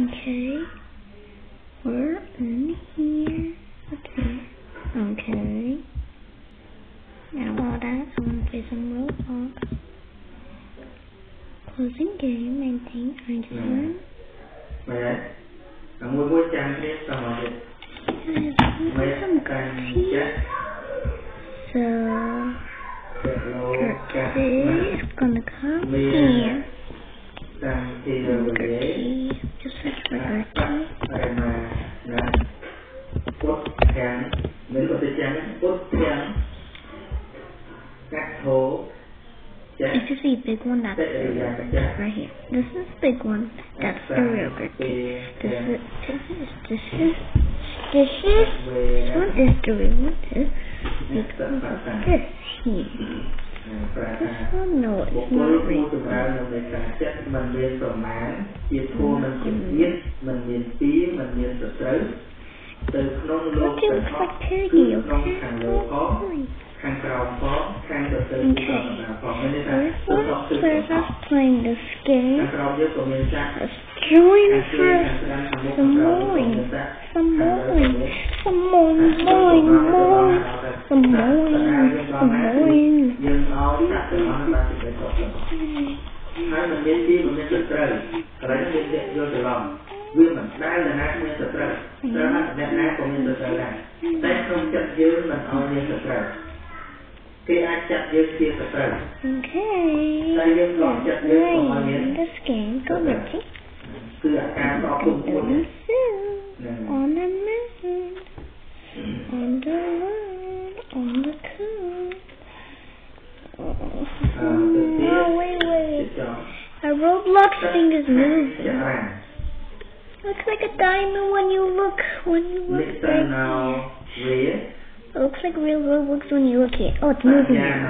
Okay. We're in here. Okay. Okay. Now all that, I want play some Roblox. Closing game, maintain item. Mẹ, nó mua mua trang tiếp xong So, Kirk is gonna come here. Đang rồi real Gertie right here. This is big one. That's the real Gertie. This is this is this is this is វេ this one is the real one. This នេះ is សត្វបាត់តា this here. ប្រាថា This one, no, បុគ្ it's គល not គួរ real. សម្រាប់នៅនៃការចិត្តមិនមានប្រមាណជាធម៌មិនជាទៀតមិនមានពីមិនមានសត្រូវទៅក្នុងលោក Okay, ទាំង looks អស់ like គឺ Peggy, ក្នុងខាងលើផង okay? ខាងក្រោមផងខាងទៅទៅទីក្ រោមផងមានន័យថា First ទៅ one, ដល់គឺ first us playing this ខាង game. ក្រោមយើងក៏មានចាក់ Let's join ខាងជើង for ខាងស្ដាំខាងមុខ some ខាងក្រោមក៏ more, មានចាក់ some ខាងលើក៏ more, មាន some more, more, more, some more, some more. យើងឲ្យចាក់ទៅអស់បានទីទៅគាត់ហើយមិនមានទីមិនមានសត្រូវកន្លែងនេះយើងយកទៅឡំវាមិនដែលនរណាមានសត្រូវត្រូវថាអ្នកណាក៏មានសត្រូវដែរតែក្នុងចិត្តយើងមិនឲ្យមានសត្រូវ គេអាចចាត់យើងជាសត្រូវ Okay, Đây, em gọi let's trận nhất của mọi play miền. this game. Go Ricky. គឺអាការតគុំពួន Doing soon. ហ្នឹង On the moon, on the world, on the cool. Oh, oh wait, ជិ wait. តចោល A Roblox thing is ចា moving. រា Looks like a diamond when you look when you និ look សិន right. ណៅវា It looks like real Roblox when you look at it. Oh, it's moving. Yeah,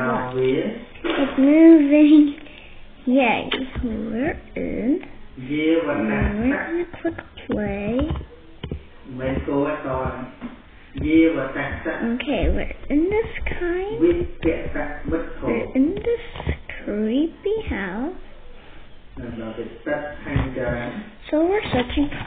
It's moving. Yeah, we're in. Yeah, we're click play. Let's go inside. Yeah, what now? Okay, we're in this kind. We're in this creepy house. So we're searching for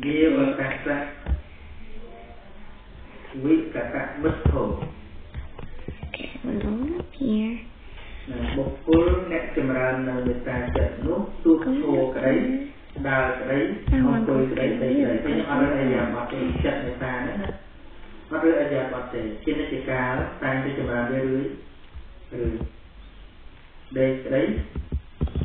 give a kata with kata betul បន្លំពីបុគ្គលអ្នកចម្រើននៅមេត្តាចិត្តនោះទោះឈោក្តីដើរក្តីអង្គុយក្តីស្ដីក្តីគឺអរិយាបទចិត្តមេត្តាហ្នឹងអរិយាបទទេជានិច្ចកាលតែងតែចម្រើនរឿយរឿយដេកក្តី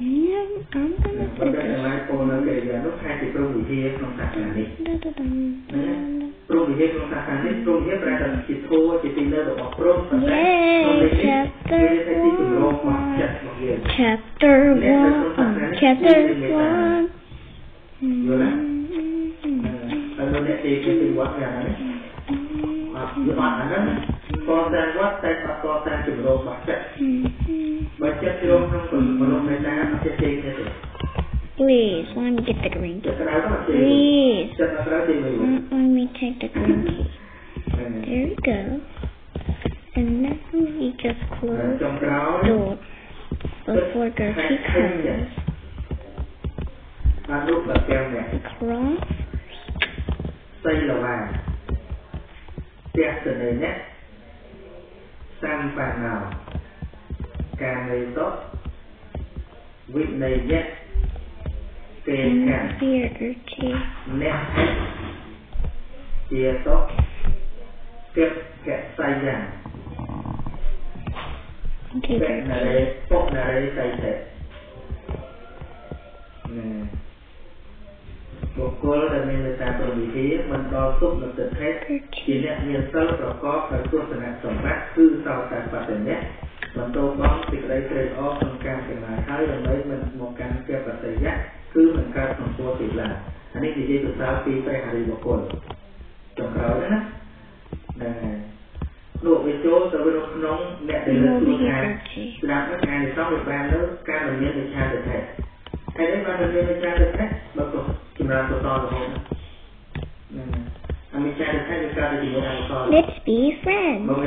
Yeah, I'm ប៉ុ gonna ន្តែ do ទាំងឡាយពលនៅកិរិយានោះថាជាព្រមវិហារក្នុងសាសនានេះ this. Da, da, dum, da, da, da. ព្រមវិហារក្នុងសាសនានេះព្រមវិហារប្រែថាជាធัวជាទីនៅរបស់ព្រមប៉ុន្តែ Yay, ក្នុងនេះវា chapter ថាទីជំរងរបស់ចិត្តរបស់យើង Chapter one. Chapter one. យល់ទេហើយនៅអ្នកទីគេទីវត្តយ៉ាងណាអត់យល់អត់អាហ្នឹងតតែវត្តតែអត់តតែជំរងរបស់ចិត្ត Please, let me get the green key. Please. Let, let me take the green key. There we go. And now we just close the door before the Gertie comes. Cross. ស្រីលវ៉ាផ្ទះសនីអ្នកសាំបាណោ ណោកាមេតោវិន័យៈទេក And here, Gertie. អ្នកជាតោគិតកសៃយ៉ាង Okay, កណរេ Gertie. ពុកណរេសៃទេបុគ្គលដែលមានមេត្តាព្រមវិហារមិនដល់ទុកនៅទឹកហេតុជា Gertie. អ្នកមានសិលប្រកបដោយទស្សនៈសម្បត្តិគឺសោតាបត្តញ្ញៈ បន្តបងសេចក្តីត្រេកអរក្នុងការចំណាយហើយដើម្បីមិនមកកាន់ជាបតិយៈគឺមិនកើតក្នុងពោធិឡាអានេះនិយាយទៅសារពីព្រះអរិយបុគ្គលចុងក្រោយណាហ្នឹងហើយលោកវិចូលទៅនៅក្នុងអ្នកដែលលើក Over ទូ here, ថា Gertie. ស្ដាប់នឹងអានិសង្សវាបានលើការមិនមានវិឆាទិដ្ឋិហើយនេះបានមានវិឆាទិដ្ឋិបើក៏ចម្រើនទៅតរហូតហ្នឹង Let's be friends. Let's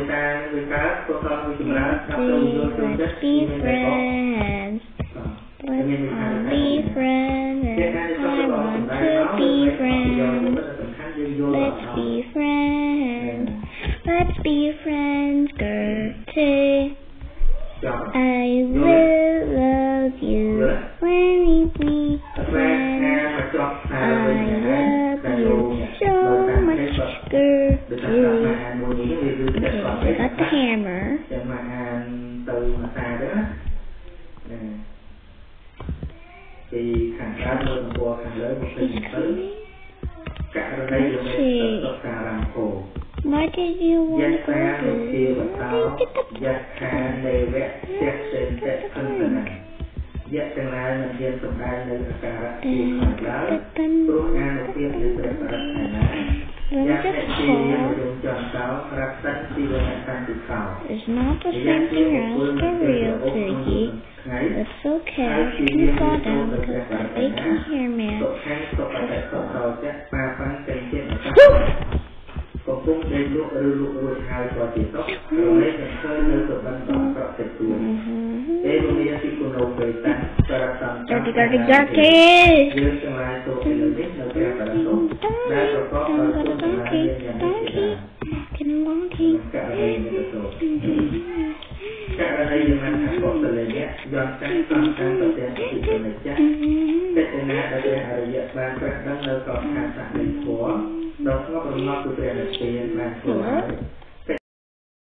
be friends. Let's be friends. I want to be friends. Let's be friends. Let's be friends, Gertie. I will love you when we be friends. I love you. hammer. Để mà à, từ mà xà đó. Nè. Thì khẳng cá lên một bò khẳng lớn một tình tứ. Cả ở đây là mình tập xà làm khổ. What did you want to do? Yak ha ne vẹt xét sen tẹt thân thân này. Yak tên là mình dân tổng đai nơi là cà rạc tiêu khẳng lớn. Rốt an là tiên lưu tệ và rạc hải nái. Yak ha ne vẹt It's not the same thing as the real Piggy. It's okay. You fall down because the baking hair man. Mm-hmm. Dirty! បងធីការរីនេះទៅការរីនឹងថាបុគ្គលនេះយកតែសំខាន់ទៅតែទីជំនចាស់ចេតនាដែលអរិយបានប្រកបនៅកោដ្ឋាសនិធមដល់ក្នុងកំណត់គឺព្រះនិព្វានបានធ្វើហើយ